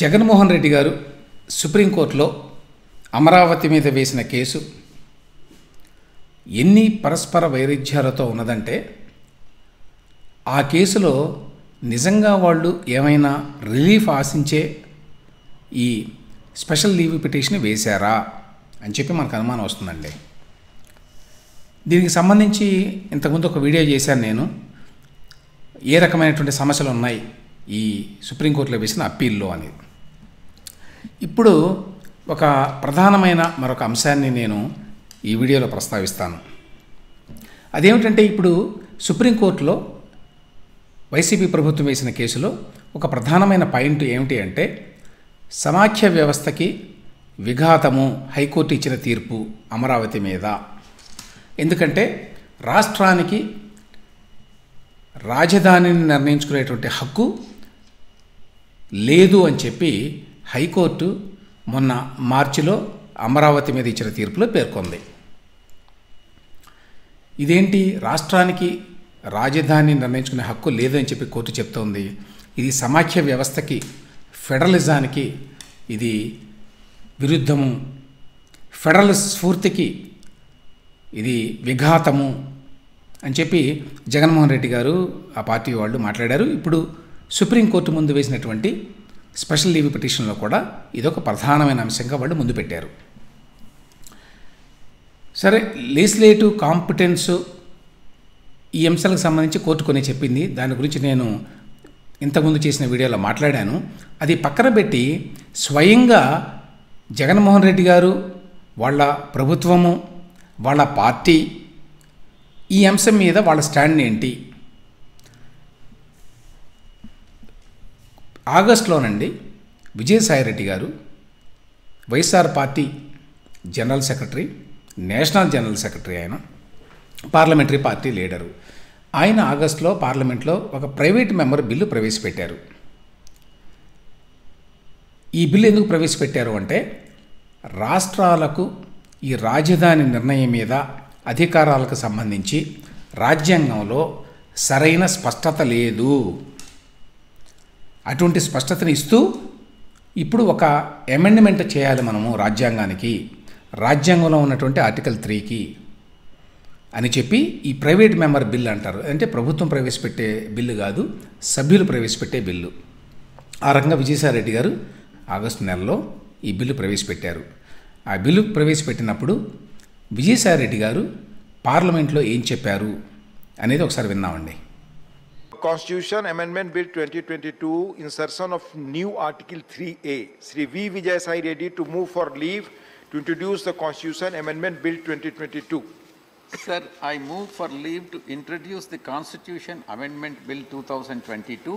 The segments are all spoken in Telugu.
జగన్మోహన్ రెడ్డి గారు సుప్రీంకోర్టులో అమరావతి మీద వేసిన కేసు ఎన్ని పరస్పర వైరుధ్యాలతో ఉన్నదంటే ఆ కేసులో నిజంగా వాళ్ళు ఏమైనా రిలీఫ్ ఆశించే ఈ స్పెషల్ లీవ్ పిటిషన్ వేశారా అని చెప్పి మనకు అనుమానం వస్తుందండి. దీనికి సంబంధించి ఇంతకుముందు ఒక వీడియో చేశాను నేను. ఏ రకమైనటువంటి సమస్యలు ఉన్నాయి ఈ సుప్రీంకోర్టులో వేసిన అప్పీల్లో అనేది. ఇప్పుడు ఒక ప్రధానమైన మరొక అంశాన్ని నేను ఈ వీడియోలో ప్రస్తావిస్తాను. అదేమిటంటే ఇప్పుడు సుప్రీంకోర్టులో వైసీపీ ప్రభుత్వం వేసిన కేసులో ఒక ప్రధానమైన పాయింట్ ఏమిటి అంటే సమాఖ్య వ్యవస్థకి విఘాతము హైకోర్టు ఇచ్చిన తీర్పు అమరావతి మీద. ఎందుకంటే రాష్ట్రానికి రాజధానిని నిర్ణయించుకునేటువంటి హక్కు లేదు అని చెప్పి హైకోర్టు మొన్న మార్చిలో అమరావతి మీద ఇచ్చిన తీర్పులో పేర్కొంది. ఇదేంటి? రాష్ట్రానికి రాజధాని నిర్ణయించుకునే హక్కు లేదని చెప్పి కోర్టు చెప్తోంది. ఇది సమాఖ్య వ్యవస్థకి ఫెడరలిజానికి ఇది విరుద్ధము. ఫెడరల్ స్ఫూర్తికి ఇది విఘాతము అని చెప్పి జగన్మోహన్ రెడ్డి గారు ఆ పార్టీ వాళ్ళు మాట్లాడారు. ఇప్పుడు సుప్రీంకోర్టు ముందు వేసినటువంటి స్పెషల్ లీవ్ పిటిషన్లో కూడా ఇదొక ప్రధానమైన అంశంగా వాళ్ళు ముందు పెట్టారు. సరే లెజిస్లేటివ్ కాంపిటెన్స్ ఈ అంశాలకు సంబంధించి కోర్టు కొన్ని చెప్పింది. దాని గురించి నేను ఇంతకుముందు చేసిన వీడియోలో మాట్లాడాను. అది పక్కన పెట్టి స్వయంగా జగన్మోహన్ రెడ్డి గారు వాళ్ళ ప్రభుత్వము వాళ్ళ పార్టీ ఈ అంశం మీద వాళ్ళ స్టాండ్ ఏంటి? ఆగస్టులోనండి విజయసాయిరెడ్డి గారు YSR party general secretary national general secretary ఆయన పార్లమెంటరీ పార్టీ లీడరు. ఆయన ఆగస్టులో పార్లమెంట్లో ఒక ప్రైవేట్ మెంబర్ బిల్లు ప్రవేశపెట్టారు. ఈ బిల్లు ఎందుకు ప్రవేశపెట్టారు అంటే రాష్ట్రాలకు ఈ రాజధాని నిర్ణయం మీద అధికారాలకు సంబంధించి రాజ్యాంగంలో సరైన స్పష్టత లేదు. అటువంటి స్పష్టతను ఇస్తూ ఇప్పుడు ఒక అమెండ్మెంట్ చేయాలి మనము రాజ్యాంగానికి. రాజ్యాంగంలో ఉన్నటువంటి ఆర్టికల్ త్రీకి అని చెప్పి ఈ ప్రైవేట్ మెంబర్ బిల్ అంటారు. అంటే ప్రభుత్వం ప్రవేశపెట్టే బిల్లు కాదు సభ్యులు ప్రవేశపెట్టే బిల్లు ఆ రకంగా విజయసాయిరెడ్డి గారు ఆగస్టు నెలలో ఈ బిల్లు ప్రవేశపెట్టారు. ఆ బిల్లు ప్రవేశపెట్టినప్పుడు విజయసాయి రెడ్డి గారు పార్లమెంట్లో ఏం చెప్పారు అనేది ఒకసారి విన్నామండి. Constitution amendment bill twenty twenty two in insertion of new article three A Shri V Vijayasai Reddy to move for leave to introduce the constitution amendment bill twenty twenty two sir I move for leave to introduce the constitution amendment bill two thousand twenty two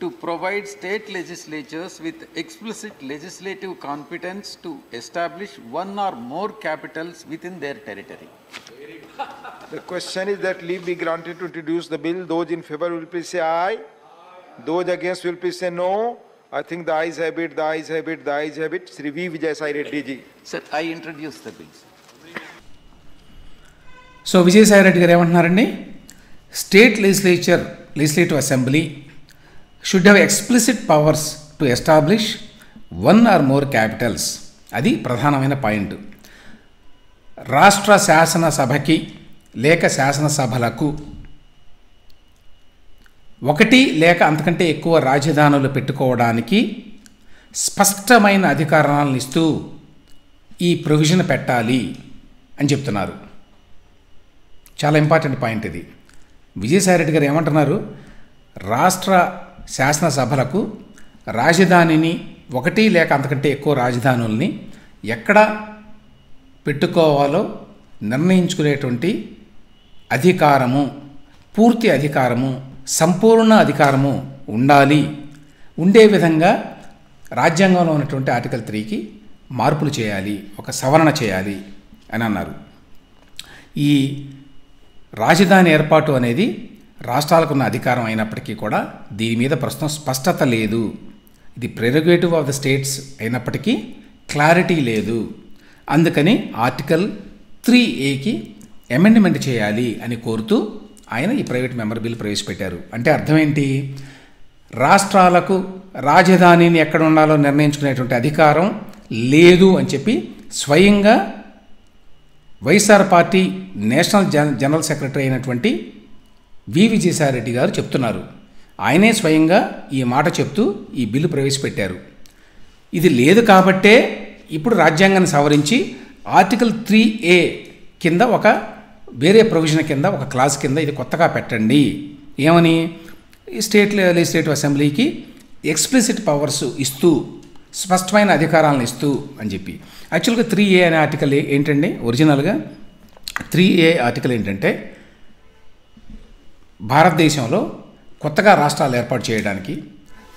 to provide state legislatures with explicit legislative competence to establish one or more capitals within their territory. The question is that leave be granted to introduce the bill. Those in favor will please say aye. Those against will please say no. I think the ayes have it, the ayes have it, the ayes have it. Sri V. Vijay Sai Reddy ji. Sir, I introduce the bill. sir. So Vijayasai Reddy గారు ఏమంటున్నారండి state legislature legislative assembly Should have explicit powers to establish one or more capitals అది ప్రధానమైన పాయింట్. రాష్ట్ర శాసనసభకి లేక శాసనసభలకు ఒకటి లేక అంతకంటే ఎక్కువ రాజధానులు పెట్టుకోవడానికి స్పష్టమైన అధికారాలను ఇస్తూ ఈ ప్రొవిజన్ పెట్టాలి అని చెప్తున్నారు. చాలా ఇంపార్టెంట్ పాయింట్ ఇది. విజయసాయి రెడ్డి గారు ఏమంటున్నారు? రాష్ట్ర శాసనసభలకు రాజధానిని ఒకటి లేక అంతకంటే ఎక్కువ రాజధానుల్ని ఎక్కడ పెట్టుకోవాలో నిర్ణయించుకునేటువంటి అధికారము పూర్తి అధికారము సంపూర్ణ అధికారము ఉండాలి. ఉండే విధంగా రాజ్యాంగంలో ఉన్నటువంటి ఆర్టికల్ త్రీకి మార్పులు చేయాలి ఒక సవరణ చేయాలి అని అన్నారు. ఈ రాజధాని ఏర్పాటు అనేది రాష్ట్రాలకు ఉన్న అధికారం అయినప్పటికీ కూడా దీని మీద ప్రస్తుతం స్పష్టత లేదు. ఇది ప్రెరగేటివ్ ఆఫ్ ద స్టేట్స్ అయినప్పటికీ క్లారిటీ లేదు. అందుకని ఆర్టికల్ త్రీ ఏకి అమెండ్మెంట్ చేయాలి అని కోరుతూ ఆయన ఈ ప్రైవేట్ మెంబర్ బిల్ ప్రవేశపెట్టారు. అంటే అర్థం ఏంటి రాష్ట్రాలకు రాజధానిని ఎక్కడ ఉండాలో నిర్ణయించుకునేటువంటి అధికారం లేదు అని చెప్పి స్వయంగా వైఎస్ఆర్ పార్టీ నేషనల్ జన జనరల్ సెక్రటరీ అయినటువంటి వి. విజయసాయిరెడ్డి గారు చెప్తున్నారు. ఆయనే స్వయంగా ఈ మాట చెప్తూ ఈ బిల్లు ప్రవేశపెట్టారు. ఇది లేదు కాబట్టే ఇప్పుడు రాజ్యాంగాన్ని సవరించి ఆర్టికల్ త్రీ ఏ కింద ఒక వేరే ప్రొవిజన్ కింద ఒక క్లాస్ కింద ఇది కొత్తగా పెట్టండి. ఏమని? ఈ స్టేట్ లెజిస్లేటివ్ అసెంబ్లీకి ఎక్స్ప్లిసిట్ పవర్స్ ఇస్తూ స్పష్టమైన అధికారాలను ఇస్తూ అని చెప్పి. యాక్చువల్గా త్రీ ఏ అనే ఆర్టికల్ ఏంటండి? ఒరిజినల్గా త్రీ ఏ ఆర్టికల్ ఏంటంటే భారతదేశంలో కొత్తగా రాష్ట్రాలు ఏర్పాటు చేయడానికి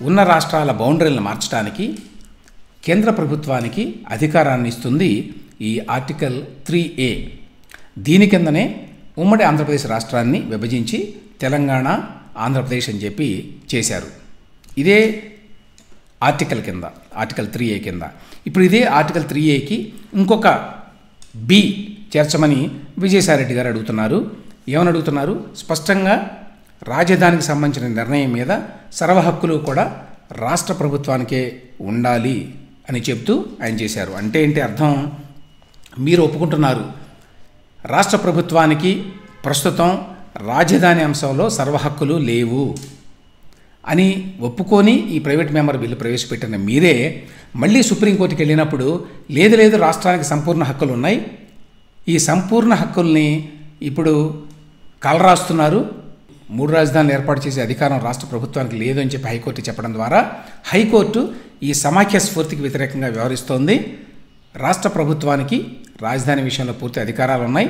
ఉన్న రాష్ట్రాల బౌండరీలను మార్చడానికి కేంద్ర ప్రభుత్వానికి అధికారాన్ని ఇస్తుంది ఈ ఆర్టికల్ త్రీ ఏ. దీని కిందనే ఉమ్మడి ఆంధ్రప్రదేశ్ రాష్ట్రాన్ని విభజించి తెలంగాణ ఆంధ్రప్రదేశ్ అని చెప్పి చేశారు. ఇదే ఆర్టికల్ కింద ఆర్టికల్ త్రీ ఏ కింద. ఇప్పుడు ఇదే ఆర్టికల్ త్రీ ఏకి ఇంకొక బి చేర్చమని విజయసాయిరెడ్డి గారు అడుగుతున్నారు. ఏమని అడుగుతున్నారు స్పష్టంగా రాజధానికి సంబంధించిన నిర్ణయం మీద సర్వ హక్కులు కూడా రాష్ట్ర ప్రభుత్వానికే ఉండాలి అని చెప్తూ ఆయన చేశారు. అంటే ఏంటి అర్థం? మీరు ఒప్పుకుంటున్నారు. రాష్ట్ర ప్రభుత్వానికి ప్రస్తుతం రాజధాని అంశంలో సర్వ హక్కులు లేవు అని ఒప్పుకొని ఈ ప్రైవేట్ మెంబర్ బిల్లు ప్రవేశపెట్టిన మీరే మళ్ళీ సుప్రీంకోర్టుకి వెళ్ళినప్పుడు లేదు లేదు రాష్ట్రానికి సంపూర్ణ హక్కులు ఉన్నాయి. ఈ సంపూర్ణ హక్కుల్ని ఇప్పుడు కలరాస్తున్నారు మూడు రాజధానులు ఏర్పాటు చేసే అధికారం రాష్ట్ర ప్రభుత్వానికి లేదు అని చెప్పి హైకోర్టు చెప్పడం ద్వారా హైకోర్టు ఈ సమాఖ్య స్ఫూర్తికి వ్యతిరేకంగా వ్యవహరిస్తోంది. రాష్ట్ర ప్రభుత్వానికి రాజధాని విషయంలో పూర్తి అధికారాలు ఉన్నాయి.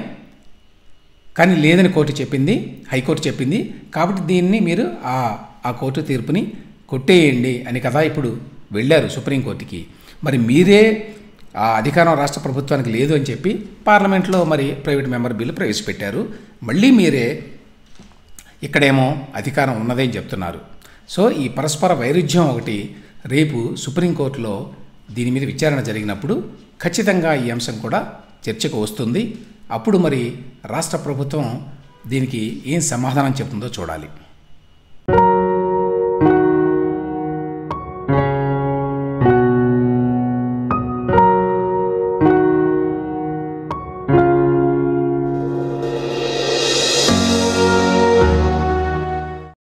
కానీ లేదని కోర్టు చెప్పింది హైకోర్టు చెప్పింది. కాబట్టి దీన్ని మీరు ఆ ఆ కోర్టు తీర్పుని కొట్టేయండి అని కదా ఇప్పుడు వెళ్ళారు సుప్రీంకోర్టుకి. మరి మీరే ఆ అధికారం రాష్ట్ర ప్రభుత్వానికి లేదు అని చెప్పి పార్లమెంట్లో మరి ప్రైవేట్ మెంబర్ బిల్లు ప్రవేశపెట్టారు. మళ్ళీ మీరే ఇక్కడేమో అధికారం ఉన్నదే అని చెప్తున్నారు. సో ఈ పరస్పర వైరుధ్యం ఒకటి రేపు సుప్రీంకోర్టులో దీని మీద విచారణ జరిగినప్పుడు ఖచ్చితంగా ఈ అంశం కూడా చర్చకు వస్తుంది. అప్పుడు మరి రాష్ట్ర ప్రభుత్వం దీనికి ఏం సమాధానం చెప్తుందో చూడాలి.